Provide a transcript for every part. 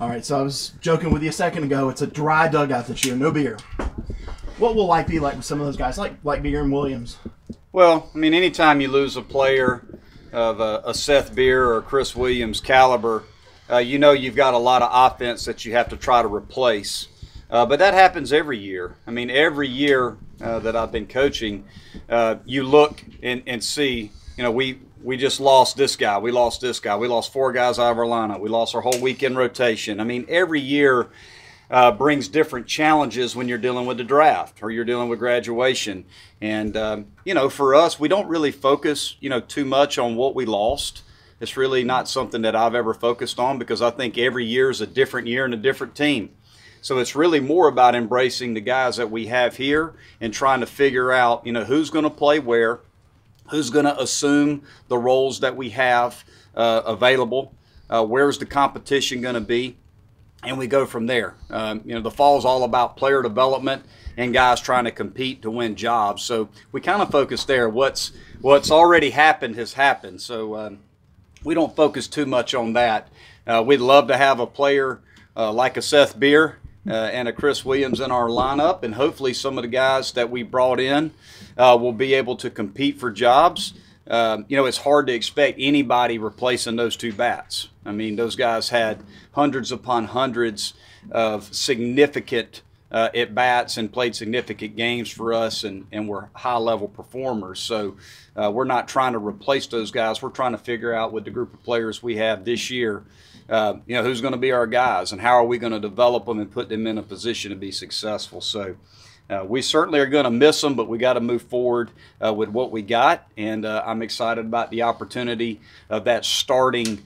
All right, so I was joking with you a second ago. It's a dry dugout this year, no beer. What will life be like with some of those guys, like like Beer and Williams? Well, I mean, anytime you lose a player of a, a Seth Beer or Chris Williams caliber, uh, you know you've got a lot of offense that you have to try to replace. Uh, but that happens every year. I mean, every year uh, that I've been coaching, uh, you look and, and see, you know, we we just lost this guy, we lost this guy, we lost four guys out of our lineup, we lost our whole weekend rotation. I mean, every year uh, brings different challenges when you're dealing with the draft or you're dealing with graduation. And um, you know, for us, we don't really focus, you know, too much on what we lost. It's really not something that I've ever focused on because I think every year is a different year and a different team. So it's really more about embracing the guys that we have here and trying to figure out, you know, who's going to play where, who's going to assume the roles that we have uh, available, uh, where's the competition going to be, and we go from there. Um, you know, the fall is all about player development and guys trying to compete to win jobs. So we kind of focus there. What's what's already happened has happened. So um, we don't focus too much on that. Uh, we'd love to have a player uh, like a Seth Beer uh, and a Chris Williams in our lineup, and hopefully some of the guys that we brought in uh, will be able to compete for jobs. Um, you know, it's hard to expect anybody replacing those two bats. I mean, those guys had hundreds upon hundreds of significant uh, at bats and played significant games for us and, and were high level performers. So uh, we're not trying to replace those guys. We're trying to figure out with the group of players we have this year, uh, you know, who's going to be our guys and how are we going to develop them and put them in a position to be successful. So uh, we certainly are going to miss them, but we got to move forward uh, with what we got. And uh, I'm excited about the opportunity of that starting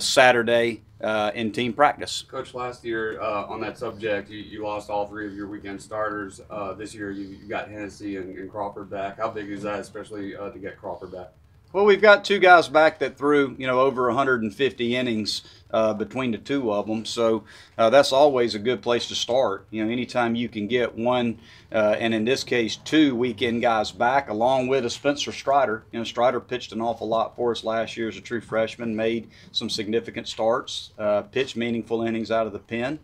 Saturday uh, in team practice. Coach, last year uh, on that subject, you, you lost all three of your weekend starters. this year, you, you got Hennessy and, and, Crawford back. How big is that, especially to get Crawford back? Well, we've got two guys back that threw, you know, over 150 innings uh, between the two of them. So uh, that's always a good place to start. You know, anytime you can get one, uh, and in this case, two weekend guys back, along with a Spencer Strider. You know, Strider pitched an awful lot for us last year as a true freshman, made some significant starts, uh, pitched meaningful innings out of the pen.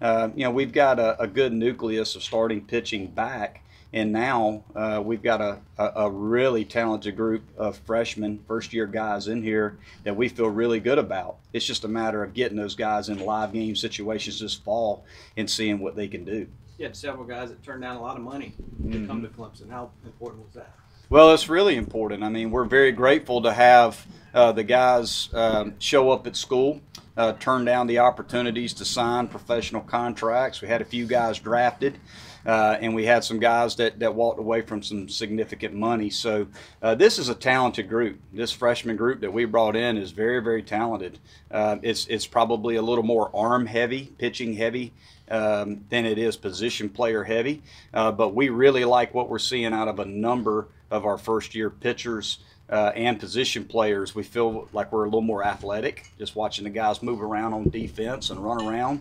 Uh, you know, we've got a, a good nucleus of starting pitching back. And now uh, we've got a, a, really talented group of freshmen, first year guys in here that we feel really good about. It's just a matter of getting those guys in live game situations this fall and seeing what they can do. You had several guys that turned down a lot of money to mm-hmm. come to Clemson. How important was that? Well, it's really important. I mean, we're very grateful to have uh, the guys um, show up at school, uh, turn down the opportunities to sign professional contracts. We had a few guys drafted. Uh, and we had some guys that, that walked away from some significant money. So uh, this is a talented group. This freshman group that we brought in is very, very talented. Uh, it's it's probably a little more arm heavy, pitching heavy. Um, than it is position player heavy, uh, but we really like what we're seeing out of a number of our first year pitchers uh, and position players, we feel like we're a little more athletic, just watching the guys move around on defense and run around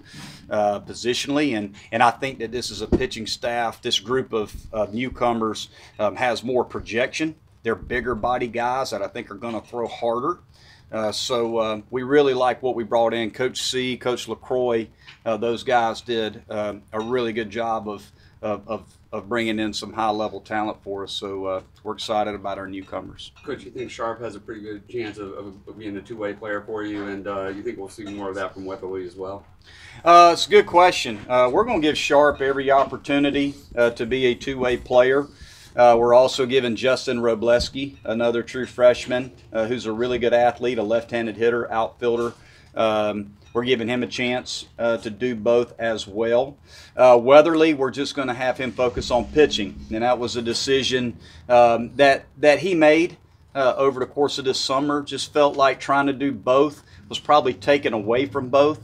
uh, positionally. And, and I think that this is a pitching staff, this group of newcomers um, has more projection. They're bigger body guys that I think are going to throw harder. Uh, so uh, we really like what we brought in. Coach C, Coach LeCroy, uh, those guys did um, a really good job of, of, of of bringing in some high level talent for us. So uh, we're excited about our newcomers. Coach, you think Sharpe has a pretty good chance of, of being a two way player for you, and uh, you think we'll see more of that from Weatherly as well? Uh, it's a good question. Uh, we're going to give Sharpe every opportunity uh, to be a two way player. Uh, we're also giving Justin Robleski, another true freshman, who's a really good athlete, a left handed hitter, outfielder. Um, we're giving him a chance uh, to do both as well. Uh, Weatherly, we're just going to have him focus on pitching, and that was a decision um, that that he made uh, over the course of this summer. Just felt like trying to do both was probably taken away from both,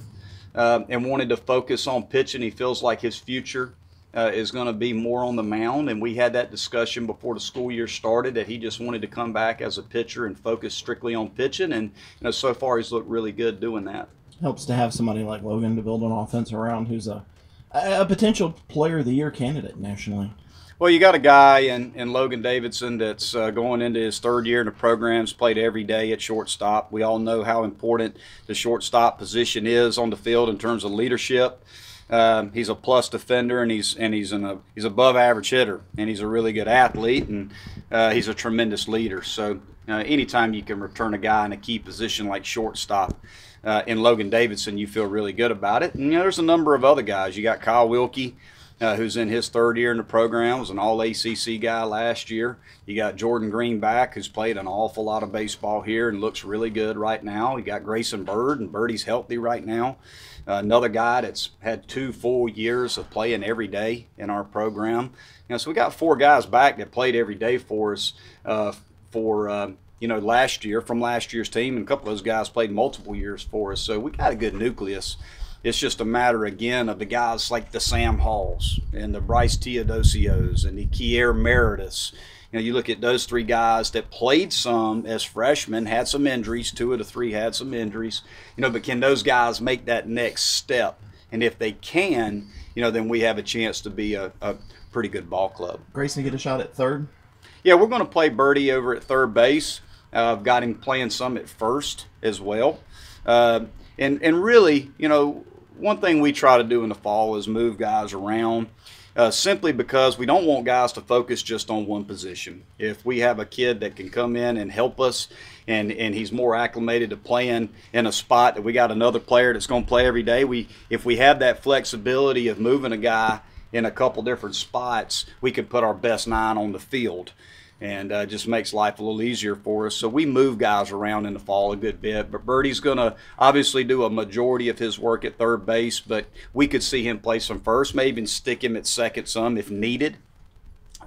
um, and wanted to focus on pitching. He feels like his future. Uh, is going to be more on the mound. And we had that discussion before the school year started that he just wanted to come back as a pitcher and focus strictly on pitching. And you know, so far he's looked really good doing that helps to have somebody like Logan to build an offense around who's a a potential player of the year candidate nationally. Well, you got a guy in, in Logan Davidson that's uh, going into his third year in the program's played every day at shortstop. We all know how important the shortstop position is on the field in terms of leadership. Um, he's a plus defender and he's and he's an, a he's above average hitter and he's a really good athlete and uh, he's a tremendous leader. So uh, anytime you can return a guy in a key position like shortstop uh, in Logan Davidson, you feel really good about it. And you know, there's a number of other guys. You got Kyle Wilkie uh, who's in his third year in the program, was an all ACC guy last year. You got Jordan Greenback, who's played an awful lot of baseball here and looks really good right now. You got Grayson Byrd, and Birdie's healthy right now. Uh, another guy that's had two full years of playing every day in our program. You know, so we got four guys back that played every day for us uh, for uh, you know last year from last year's team, and a couple of those guys played multiple years for us. So we got a good nucleus. It's just a matter again of the guys like the Sam Halls and the Bryce Teodosios and the Kier Merediths. You know, you look at those three guys that played some as freshmen, had some injuries. Two of the three had some injuries. You know, but can those guys make that next step? And if they can, you know, then we have a chance to be a, a pretty good ball club. Grayson get a shot at third. Yeah, we're going to play Birdie over at third base. Uh, I've got him playing some at first as well. Uh, and and really, you know, one thing we try to do in the fall is move guys around. Uh, simply because we don't want guys to focus just on one position. If we have a kid that can come in and help us and, and he's more acclimated to playing in a spot that we got another player that's going to play every day, we if we have that flexibility of moving a guy in a couple different spots, we could put our best nine on the field and uh, just makes life a little easier for us. So we move guys around in the fall a good bit. But Birdie's going to obviously do a majority of his work at third base, but we could see him play some first, maybe even stick him at second some if needed.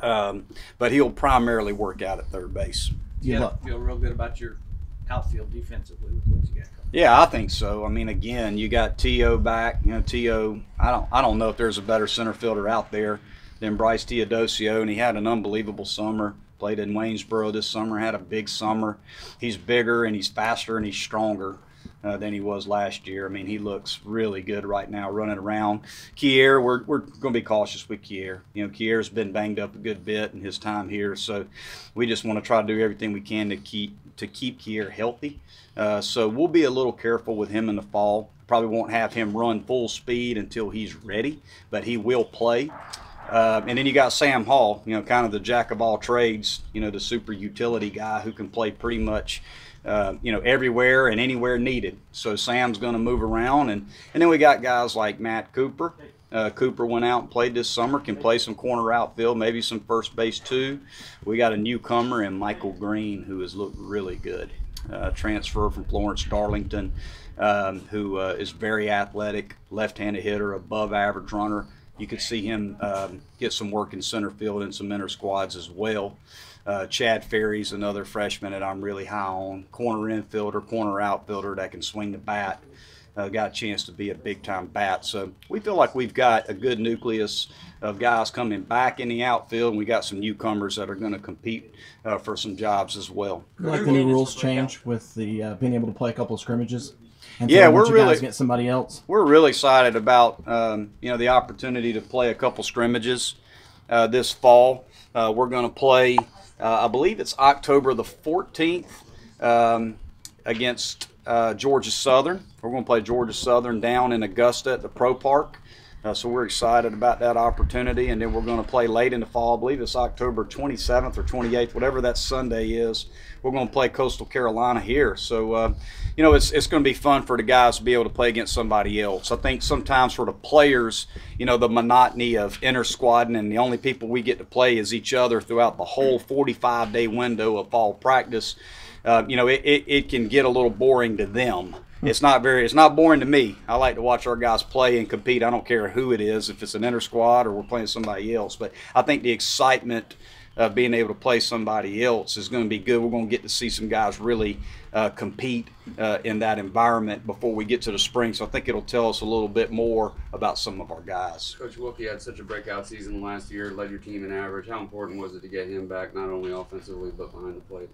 Um, but he'll primarily work out at third base. You You feel real good about your outfield defensively with what you got. Yeah, I think so. I mean, again, you got To back. You know, To. I don't. I don't know if there's a better center fielder out there than Bryce Teodosio, and he had an unbelievable summer. Played in Waynesboro this summer. Had a big summer. He's bigger and he's faster and he's stronger. Uh, than he was last year. I mean, he looks really good right now running around. Kier, we're, we're going to be cautious with Kier. You know, Kier's been banged up a good bit in his time here, so we just want to try to do everything we can to keep to keep Kier healthy. Uh, so we'll be a little careful with him in the fall. Probably won't have him run full speed until he's ready, but he will play. Uh, and then you got Sam Hall, you know, kind of the jack of all trades, you know, the super utility guy who can play pretty much, uh, you know, everywhere and anywhere needed. So Sam's going to move around, and and then we got guys like Matt Cooper. Uh, Cooper went out and played this summer, can play some corner outfield, maybe some first base too. We got a newcomer in Michael Green who has looked really good. Uh, transfer from Florence Darlington, um, who uh, is very athletic, left-handed hitter, above average runner. You could see him um, get some work in center field and some inner squads as well. Uh, Chad Fairey's another freshman that I'm really high on. Corner infielder, corner outfielder that can swing the bat. Uh, got a chance to be a big time bat. So we feel like we've got a good nucleus of guys coming back in the outfield, and we got some newcomers that are going to compete uh, for some jobs as well. Like the new rules change with the uh, being able to play a couple of scrimmages. And Yeah, we're bunch of guys really- against somebody else. we're really excited about um, you know the opportunity to play a couple scrimmages uh, this fall. Uh, we're going to play, uh, I believe it's October the 14th um, against uh, Georgia Southern. We're going to play Georgia Southern down in Augusta at the Pro Park. Uh, so we're excited about that opportunity, and then we're going to play late in the fall. I believe it's October 27th or 28th, whatever that Sunday is. We're going to play Coastal Carolina here. So, uh, you know, it's, it's going to be fun for the guys to be able to play against somebody else. I think sometimes for the players, you know, the monotony of inter squadding and the only people we get to play is each other throughout the whole 45 day window of fall practice. Uh, you know, it, it, it can get a little boring to them. It's not very. It's not boring to me. I like to watch our guys play and compete. I don't care who it is, if it's an inter squad or we're playing somebody else. But I think the excitement of being able to play somebody else is going to be good. We're going to get to see some guys really uh, compete uh, in that environment before we get to the spring. So I think it'll tell us a little bit more about some of our guys. Coach Wilkie had such a breakout season last year, led your team in average. How important was it to get him back, not only offensively but behind the plate?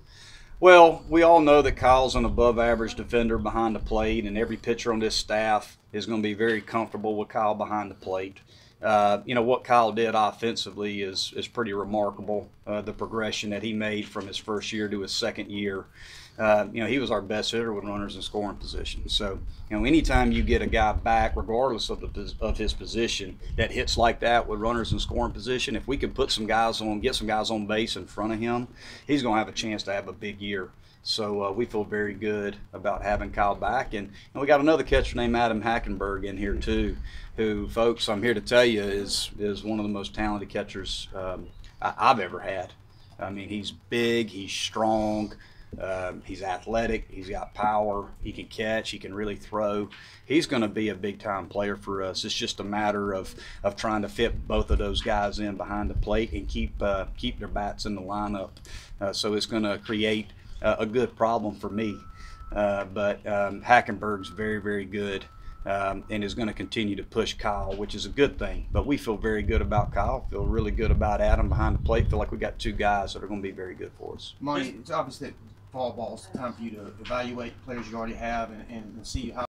Well, we all know that Kyle's an above average defender behind the plate, and every pitcher on this staff is going to be very comfortable with Kyle behind the plate. Uh, you know, what Kyle did offensively is, is pretty remarkable. Uh, the progression that he made from his first year to his second year. Uh, you know, he was our best hitter with runners in scoring position. So, you know, anytime you get a guy back, regardless of the of his position, that hits like that with runners in scoring position, if we can put some guys on, get some guys on base in front of him, he's going to have a chance to have a big year. So uh, we feel very good about having Kyle back, and, and we got another catcher named Adam Hackenberg in here too, who, folks, I'm here to tell you is is one of the most talented catchers um, I, I've ever had. I mean, he's big, he's strong, um, he's athletic, he's got power, he can catch, he can really throw. He's going to be a big time player for us. It's just a matter of, of trying to fit both of those guys in behind the plate and keep uh, keep their bats in the lineup. Uh, so it's going to create uh, a good problem for me. Uh, but um, Hackenberg's very, very good um, and is going to continue to push Kyle, which is a good thing. But we feel very good about Kyle, feel really good about Adam behind the plate, feel like we got two guys that are going to be very good for us. It's obvious that fall ball is time for you to evaluate players you already have and, and see how